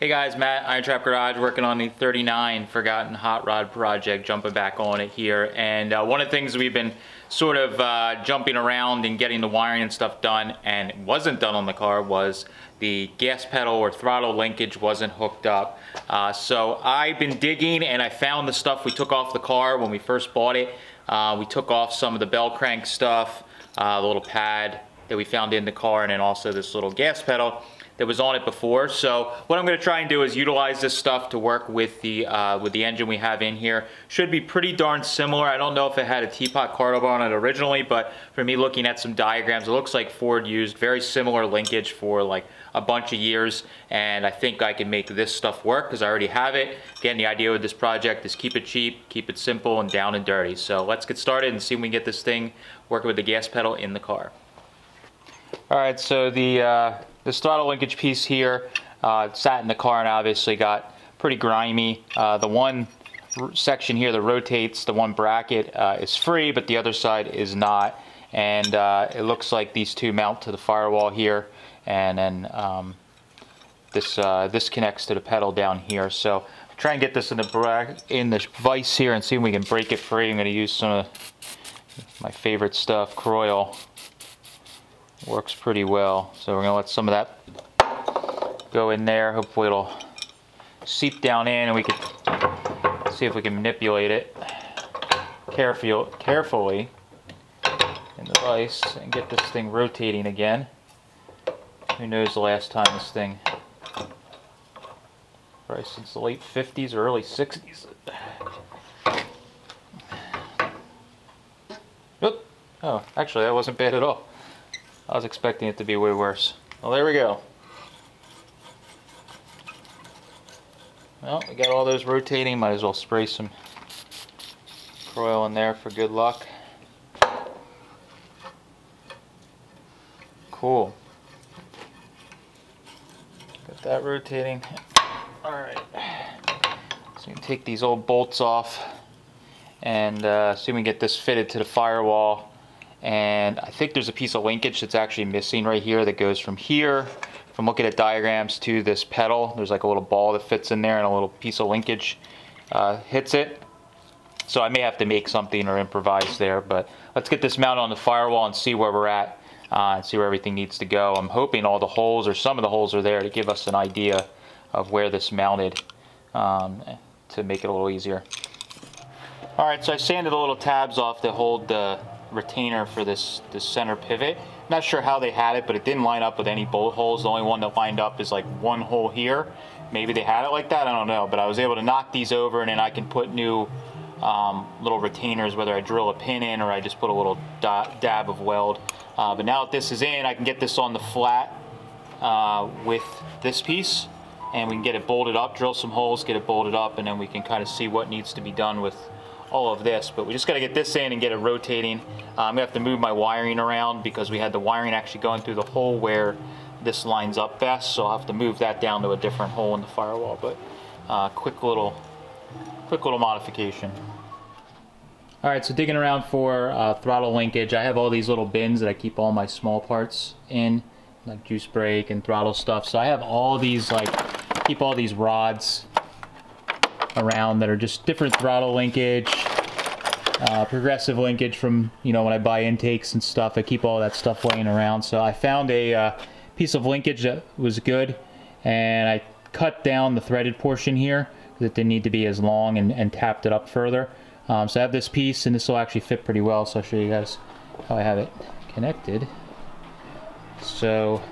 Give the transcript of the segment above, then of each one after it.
Hey guys, Matt, Iron Trap Garage, working on the 39 Forgotten Hot Rod project, jumping back on it here. And uh, one of the things we've been sort of uh, jumping around and getting the wiring and stuff done, and wasn't done on the car, was the gas pedal or throttle linkage wasn't hooked up. Uh, so I've been digging and I found the stuff we took off the car when we first bought it. Uh, we took off some of the bell crank stuff, uh, the little pad that we found in the car, and then also this little gas pedal that was on it before. So what I'm going to try and do is utilize this stuff to work with the uh, with the engine we have in here. Should be pretty darn similar. I don't know if it had a teapot carb on it originally, but for me looking at some diagrams, it looks like Ford used very similar linkage for like a bunch of years and I think I can make this stuff work because I already have it. Again, the idea with this project is keep it cheap, keep it simple and down and dirty. So let's get started and see if we can get this thing working with the gas pedal in the car. All right, so the uh, this throttle linkage piece here uh, sat in the car and obviously got pretty grimy. Uh, the one section here that rotates, the one bracket uh, is free, but the other side is not. And uh, it looks like these two mount to the firewall here, and then um, this uh, this connects to the pedal down here. So try and get this in the in the vise here and see if we can break it free. I'm going to use some of my favorite stuff, Kroil works pretty well. So we're gonna let some of that go in there. Hopefully it'll seep down in and we can see if we can manipulate it careful, carefully in the vise and get this thing rotating again. Who knows the last time this thing, probably since the late 50s or early 60s. Oop. Oh, actually that wasn't bad at all. I was expecting it to be way worse. Well, there we go. Well, we got all those rotating. Might as well spray some Kroil in there for good luck. Cool. Got that rotating. Alright. So you can take these old bolts off and uh, see if we can get this fitted to the firewall and I think there's a piece of linkage that's actually missing right here that goes from here from looking at diagrams to this pedal. There's like a little ball that fits in there and a little piece of linkage uh, hits it. So I may have to make something or improvise there but let's get this mounted on the firewall and see where we're at uh, and see where everything needs to go. I'm hoping all the holes or some of the holes are there to give us an idea of where this mounted um, to make it a little easier. Alright so I sanded the little tabs off to hold the retainer for this, this center pivot. Not sure how they had it, but it didn't line up with any bolt holes. The only one that lined up is like one hole here. Maybe they had it like that, I don't know. But I was able to knock these over and then I can put new um, little retainers, whether I drill a pin in or I just put a little dab of weld. Uh, but now that this is in, I can get this on the flat uh, with this piece and we can get it bolted up, drill some holes, get it bolted up, and then we can kind of see what needs to be done with all of this, but we just got to get this in and get it rotating. Uh, I'm going to have to move my wiring around because we had the wiring actually going through the hole where this lines up best, so I'll have to move that down to a different hole in the firewall, but uh, quick little quick little modification. All right, so digging around for uh, throttle linkage, I have all these little bins that I keep all my small parts in, like juice brake and throttle stuff. So I have all these, like, keep all these rods around that are just different throttle linkage, uh, progressive linkage from, you know, when I buy intakes and stuff. I keep all that stuff laying around. So I found a uh, piece of linkage that was good and I cut down the threaded portion here because it didn't need to be as long and, and tapped it up further. Um, so I have this piece and this will actually fit pretty well. So I'll show you guys how I have it connected. So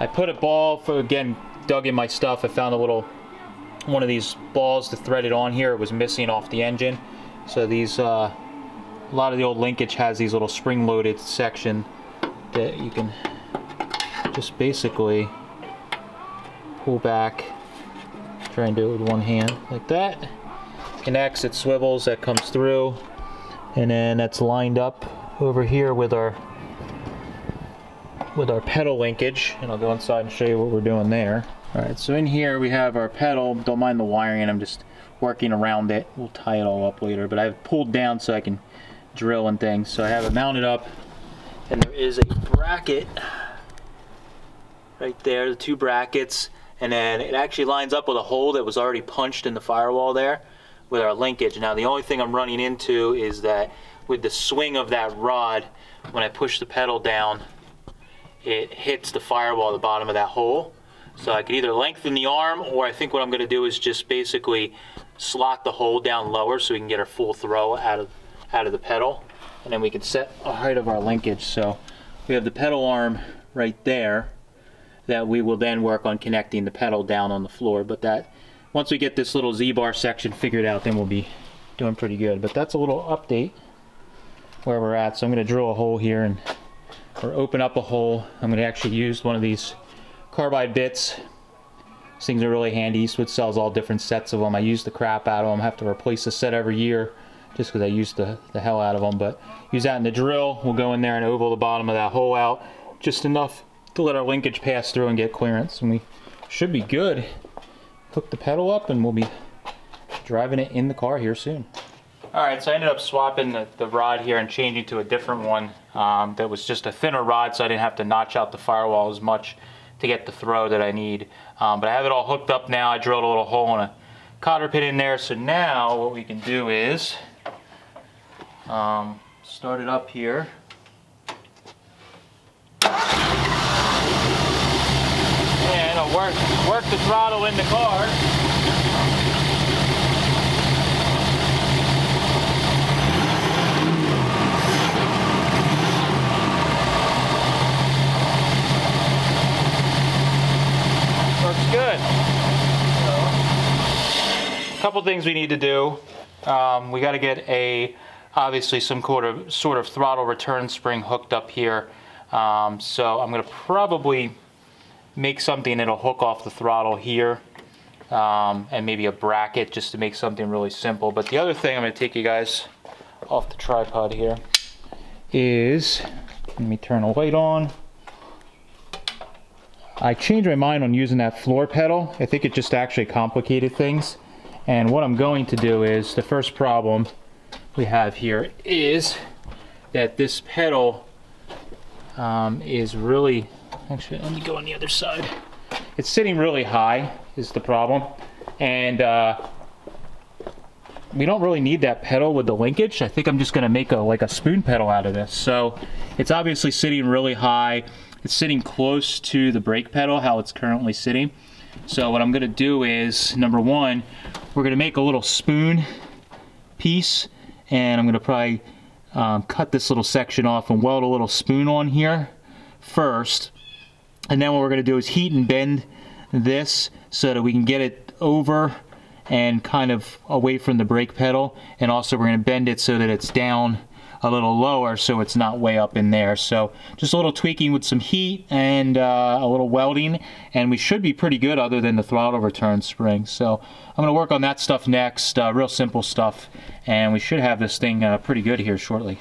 I put a ball for, again, dug in my stuff. I found a little one of these balls to thread it on here. It was missing off the engine. So these, uh, a lot of the old linkage has these little spring-loaded section that you can just basically pull back, try and do it with one hand like that. Connects, it swivels, that comes through, and then that's lined up over here with our with our pedal linkage, and I'll go inside and show you what we're doing there. Alright, so in here we have our pedal. Don't mind the wiring, I'm just working around it. We'll tie it all up later, but I have pulled down so I can drill and things. So I have it mounted up, and there is a bracket right there, the two brackets, and then it actually lines up with a hole that was already punched in the firewall there with our linkage. Now the only thing I'm running into is that with the swing of that rod, when I push the pedal down, it hits the firewall at the bottom of that hole. So I could either lengthen the arm or I think what I'm going to do is just basically slot the hole down lower so we can get our full throw out of out of the pedal. And then we can set a height of our linkage. So we have the pedal arm right there that we will then work on connecting the pedal down on the floor. But that once we get this little Z-bar section figured out then we'll be doing pretty good. But that's a little update where we're at. So I'm going to drill a hole here and or open up a hole. I'm going to actually use one of these carbide bits these things are really handy. Eastwood sells all different sets of them. I use the crap out of them. I have to replace a set every year just because I use the, the hell out of them. But use that in the drill. We'll go in there and oval the bottom of that hole out just enough to let our linkage pass through and get clearance. And we should be good. Hook the pedal up and we'll be driving it in the car here soon. Alright, so I ended up swapping the, the, rod here and changing to a different one um, that was just a thinner rod so I didn't have to notch out the firewall as much to get the throw that I need. Um, but I have it all hooked up now. I drilled a little hole in a cotter pin in there. So now what we can do is um, start it up here. And I'll work, work the throttle in the car. good. A couple things we need to do. Um, we got to get a obviously some sort of sort of throttle return spring hooked up here. Um, so I'm going to probably make something that'll hook off the throttle here um, and maybe a bracket just to make something really simple. But the other thing I'm going to take you guys off the tripod here is let me turn a light on. I changed my mind on using that floor pedal. I think it just actually complicated things. And what I'm going to do is, the first problem we have here is that this pedal um, is really, actually let me go on the other side. It's sitting really high is the problem. And uh, we don't really need that pedal with the linkage. I think I'm just gonna make a like a spoon pedal out of this. So it's obviously sitting really high. It's sitting close to the brake pedal, how it's currently sitting. So what I'm gonna do is, number one, we're gonna make a little spoon piece and I'm gonna probably um, cut this little section off and weld a little spoon on here first. And then what we're gonna do is heat and bend this so that we can get it over and kind of away from the brake pedal. And also we're gonna bend it so that it's down a little lower so it's not way up in there. So just a little tweaking with some heat and uh, a little welding and we should be pretty good other than the throttle return spring. So I'm going to work on that stuff next, uh, real simple stuff, and we should have this thing uh, pretty good here shortly.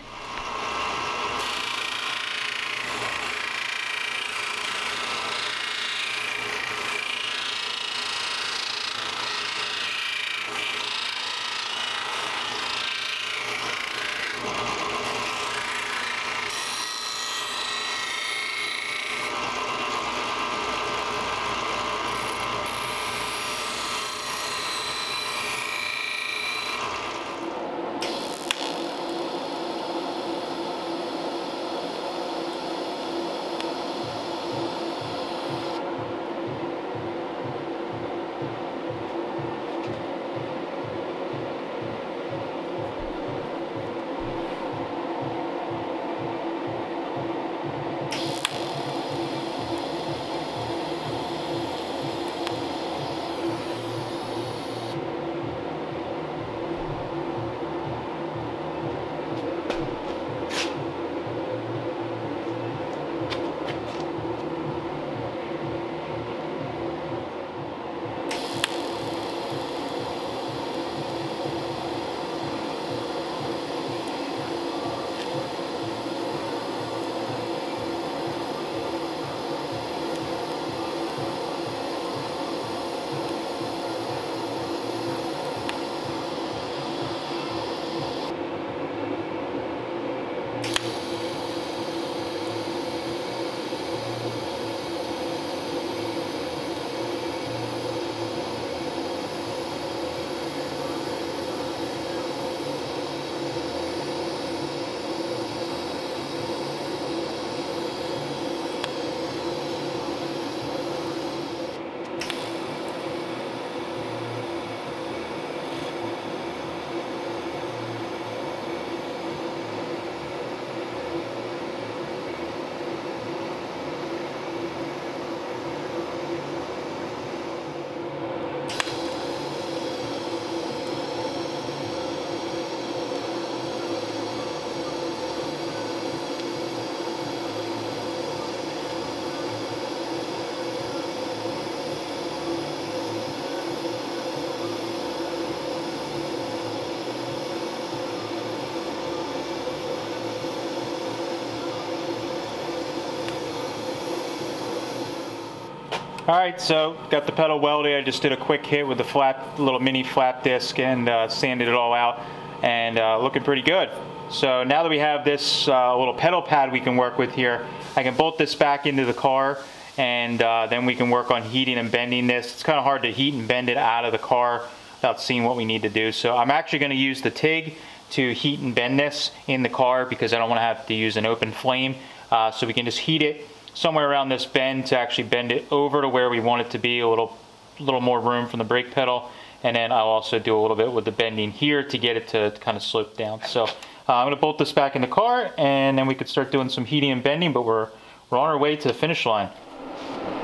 All right, so got the pedal welded. I just did a quick hit with the flat, little mini flap disc and uh, sanded it all out and uh, looking pretty good. So now that we have this uh, little pedal pad we can work with here, I can bolt this back into the car and uh, then we can work on heating and bending this. It's kind of hard to heat and bend it out of the car without seeing what we need to do. So I'm actually going to use the TIG to heat and bend this in the car because I don't want to have to use an open flame. Uh, so we can just heat it somewhere around this bend to actually bend it over to where we want it to be, a little, little more room from the brake pedal. And then I'll also do a little bit with the bending here to get it to kind of slope down. So uh, I'm gonna bolt this back in the car and then we could start doing some heating and bending, but we're, we're on our way to the finish line.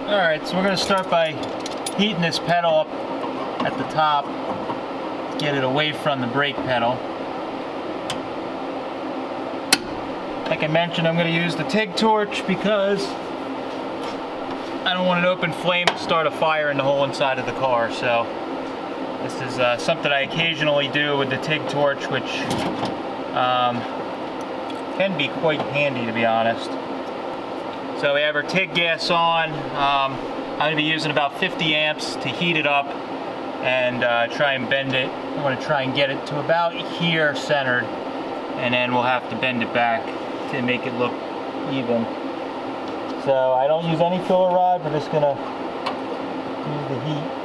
All right, so we're gonna start by heating this pedal up at the top, get it away from the brake pedal. Like I mentioned, I'm going to use the TIG torch because I don't want an open flame to start a fire in the whole inside of the car. So this is uh, something I occasionally do with the TIG torch, which um, can be quite handy to be honest. So we have our TIG gas on. Um, I'm going to be using about 50 amps to heat it up and uh, try and bend it. I'm to try and get it to about here centered and then we'll have to bend it back to make it look even. So I don't use any filler rod, we're just gonna use the heat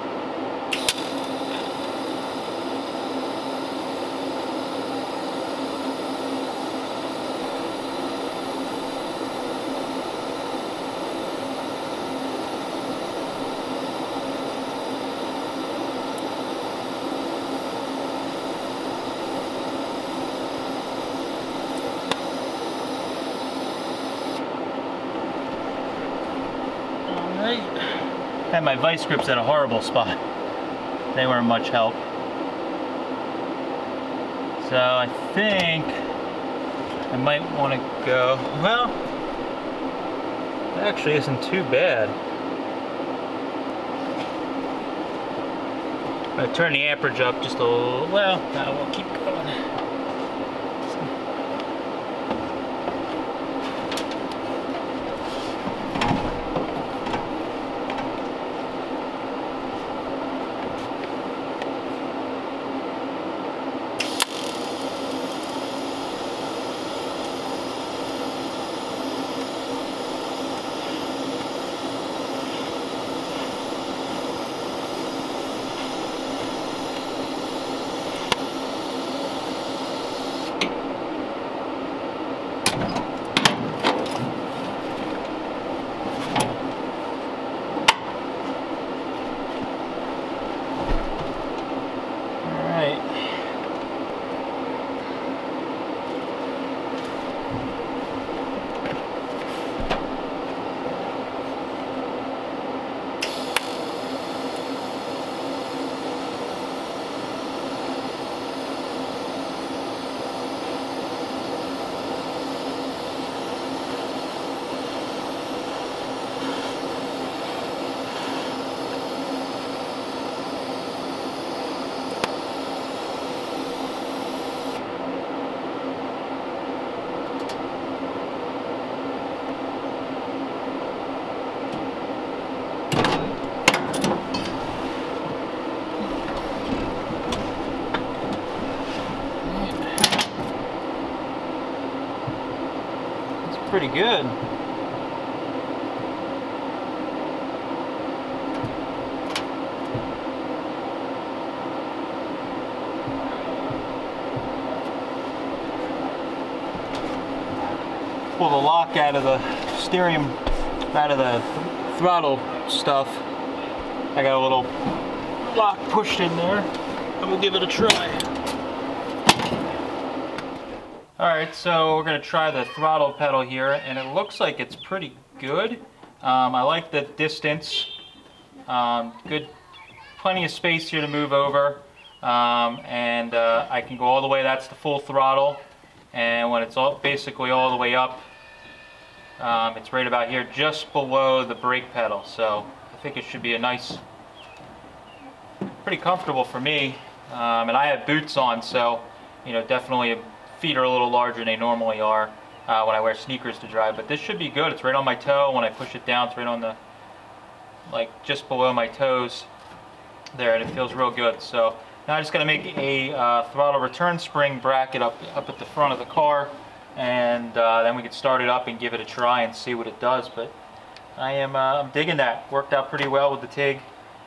Had my vice grips at a horrible spot. They weren't much help. So I think I might want to go, well, it actually isn't too bad. I'm to turn the amperage up just a little, well, no, we'll keep going. Pretty good. Pull the lock out of the steering, out of the throttle stuff. I got a little lock pushed in there. I'm gonna give it a try. Alright, so we're going to try the throttle pedal here, and it looks like it's pretty good. Um, I like the distance. Um, good, plenty of space here to move over. Um, and uh, I can go all the way, that's the full throttle. And when it's all, basically all the way up, um, it's right about here, just below the brake pedal. So I think it should be a nice, pretty comfortable for me. Um, and I have boots on, so you know, definitely a feet are a little larger than they normally are uh, when I wear sneakers to drive, but this should be good. It's right on my toe. When I push it down, it's right on the like just below my toes there and it feels real good. So now I'm just gonna make a uh, throttle return spring bracket up, up at the front of the car and uh, then we can start it up and give it a try and see what it does. But I am uh, I'm digging that. Worked out pretty well with the TIG.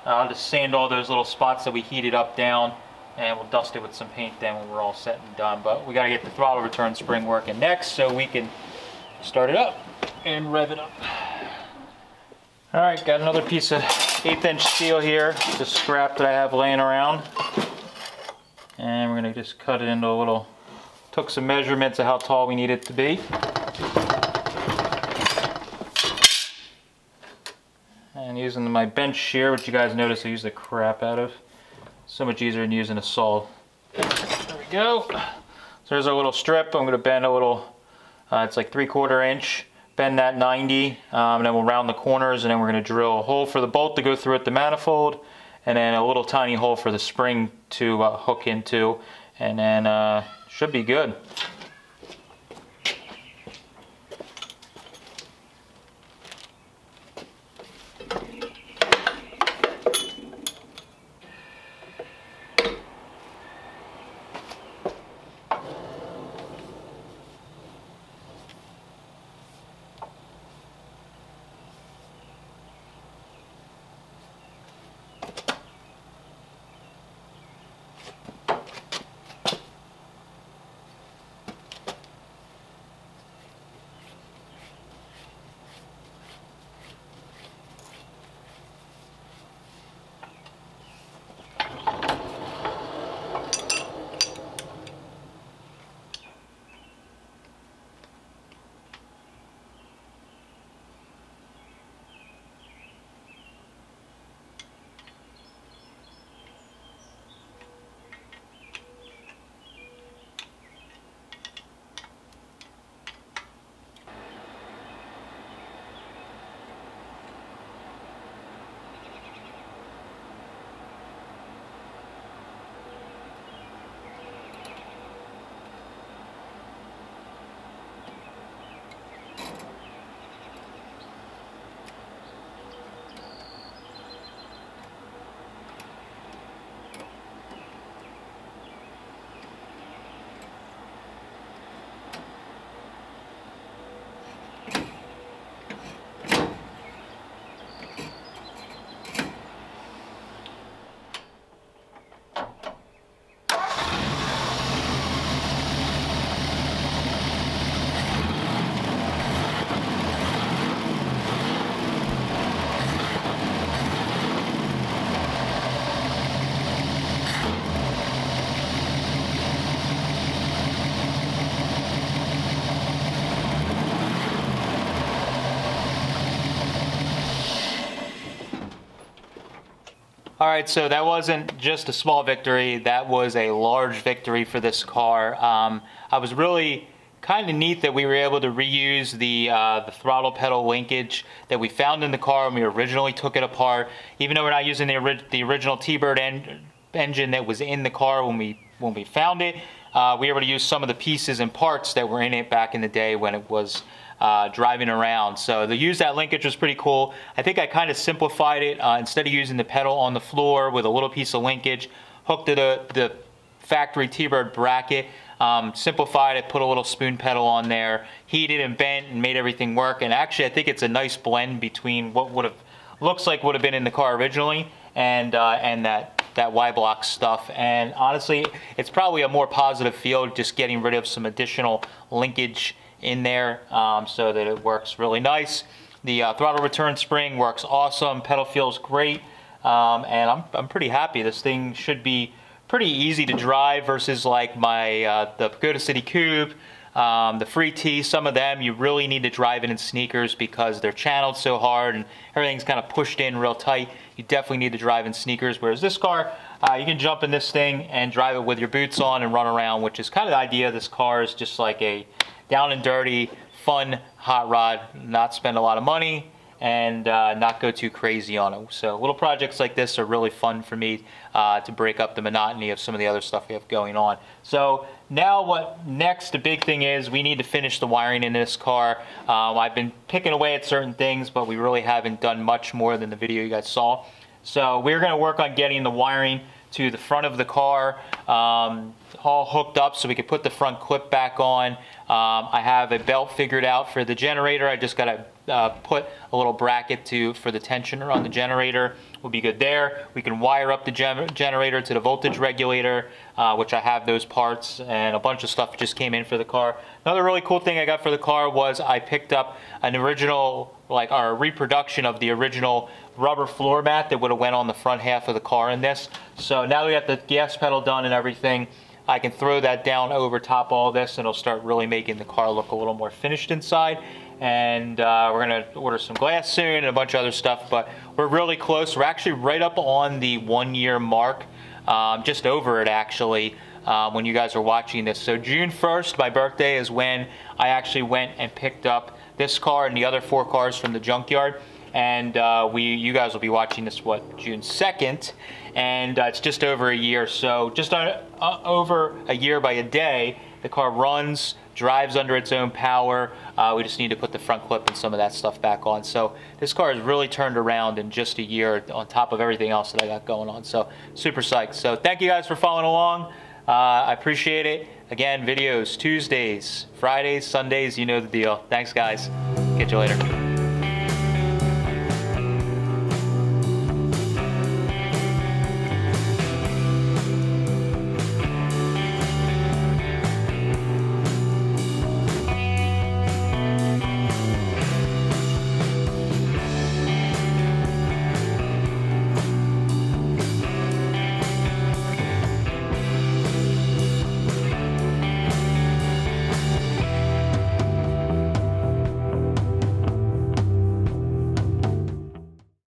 Uh, I'll just sand all those little spots that we heated up down and we'll dust it with some paint then when we're all set and done. But we got to get the throttle return spring working next so we can start it up and rev it up. All right, got another piece of eighth inch steel here, just scrap that I have laying around. And we're gonna just cut it into a little, took some measurements of how tall we need it to be. And using my bench shear, which you guys notice I use the crap out of. So much easier than using a saw. There we go. So there's a little strip. I'm gonna bend a little, uh, it's like three quarter inch bend that 90 um, and then we'll round the corners and then we're going to drill a hole for the bolt to go through at the manifold and then a little tiny hole for the spring to uh, hook into and then uh, should be good. Right, so that wasn't just a small victory. That was a large victory for this car. Um, I was really kind of neat that we were able to reuse the, uh, the throttle pedal linkage that we found in the car when we originally took it apart. Even though we're not using the, ori the original T-Bird en engine that was in the car when we, when we found it, uh, we were able to use some of the pieces and parts that were in it back in the day when it was uh, driving around. So the use that linkage was pretty cool. I think I kind of simplified it. Uh, instead of using the pedal on the floor with a little piece of linkage, hooked to the, the factory T-Bird bracket, um, simplified it, put a little spoon pedal on there, heated and bent and made everything work. And actually I think it's a nice blend between what would have, looks like would have been in the car originally and, uh, and that that Y-block stuff. And honestly, it's probably a more positive feel just getting rid of some additional linkage in there um, so that it works really nice. The uh, throttle return spring works awesome. Pedal feels great. Um, and I'm, I'm pretty happy. This thing should be pretty easy to drive versus like my uh, the Pagoda City Coupe, um, the Free T, some of them you really need to drive it in sneakers because they're channeled so hard and everything's kind of pushed in real tight. You definitely need to drive in sneakers. Whereas this car, uh, you can jump in this thing and drive it with your boots on and run around, which is kind of the idea. This car is just like a down and dirty, fun hot rod, not spend a lot of money, and uh, not go too crazy on it. So little projects like this are really fun for me uh, to break up the monotony of some of the other stuff we have going on. So now what next, the big thing is we need to finish the wiring in this car. Um, I've been picking away at certain things, but we really haven't done much more than the video you guys saw. So we're gonna work on getting the wiring to the front of the car um, all hooked up so we can put the front clip back on. Um, I have a belt figured out for the generator. I just got to uh, put a little bracket to for the tensioner on the generator. We'll be good there. We can wire up the gen generator to the voltage regulator, uh, which I have those parts, and a bunch of stuff just came in for the car. Another really cool thing I got for the car was I picked up an original, like our reproduction of the original rubber floor mat that would have went on the front half of the car in this. So now we got the gas pedal done and everything. I can throw that down over top all this and it'll start really making the car look a little more finished inside. And uh, we're gonna order some glass soon and a bunch of other stuff, but we're really close. We're actually right up on the one year mark, um, just over it actually. Um, when you guys are watching this. So June 1st, my birthday, is when I actually went and picked up this car and the other four cars from the junkyard and uh, we you guys will be watching this what June 2nd and uh, it's just over a year so just uh, uh, over a year by a day the car runs drives under its own power. Uh, we just need to put the front clip and some of that stuff back on. So this car has really turned around in just a year on top of everything else that I got going on. So super psyched. So thank you guys for following along. I appreciate it. Again videos Tuesdays Fridays Sundays you know the deal. Thanks guys. Catch you later